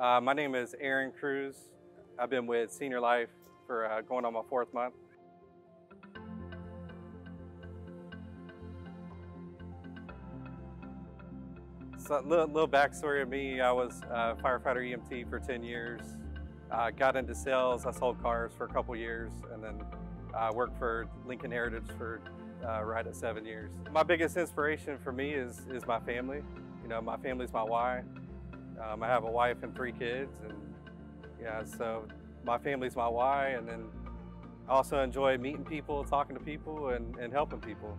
Uh, my name is Aaron Cruz. I've been with Senior Life for uh, going on my fourth month. So, little, little backstory of me, I was a firefighter EMT for 10 years. Uh, got into sales, I sold cars for a couple years, and then I uh, worked for Lincoln Heritage for uh, right at seven years. My biggest inspiration for me is, is my family. You know, my family's my why. Um, I have a wife and three kids, and yeah, so my family's my why, and then I also enjoy meeting people, talking to people, and, and helping people.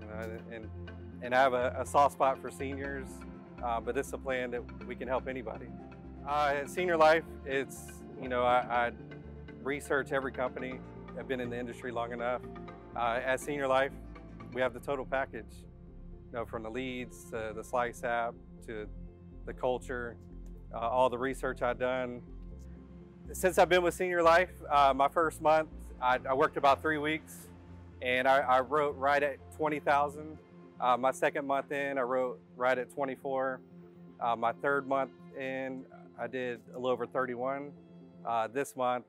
You know, and, and I have a, a soft spot for seniors, uh, but this is a plan that we can help anybody. Uh, at Senior Life, it's, you know, I, I, research every company. I've been in the industry long enough. Uh, at Senior Life, we have the total package, you know, from the leads to the Slice app to the culture, uh, all the research I've done. Since I've been with Senior Life, uh, my first month, I, I, worked about three weeks and I, I wrote right at 20,000. Uh, my second month in, I wrote right at 24. Uh, my third month in, I did a little over 31. Uh, this month,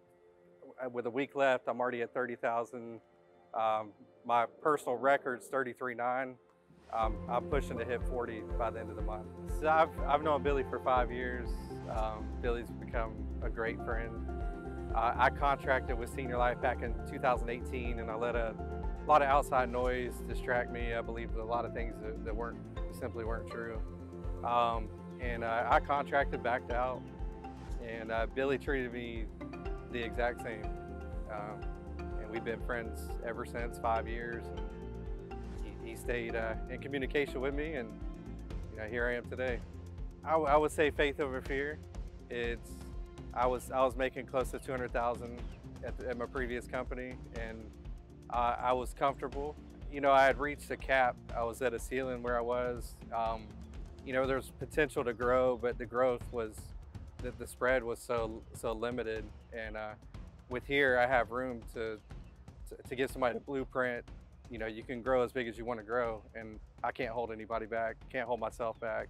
uh, with a week left, I'm already at 30,000. Um, my personal record's 33.9. Um, I'm pushing to hit 40 by the end of the month. So I've, I've known Billy for five years. Um, Billy's become a great friend. Uh, I contracted with Senior Life back in 2018 and I let a lot of outside noise distract me. I believed a lot of things that, that weren't simply weren't true. Um, and uh, I contracted, backed out, and uh, Billy treated me the exact same. Um, and we've been friends ever since, five years. And stayed uh, in communication with me, and you know, here I am today. I, I would say faith over fear. It's I was I was making close to 200,000 at, at my previous company, and uh, I was comfortable. You know, I had reached a cap. I was at a ceiling where I was. Um, you know, there's potential to grow, but the growth was, the, the spread was so so limited. And uh, with here, I have room to, to, to give somebody a blueprint. You know, you can grow as big as you want to grow, and I can't hold anybody back. Can't hold myself back.